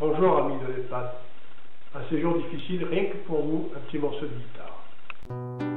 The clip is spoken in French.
Bonjour amis de l'EHPAD. Un séjour difficile, rien que pour vous, un petit morceau de guitare.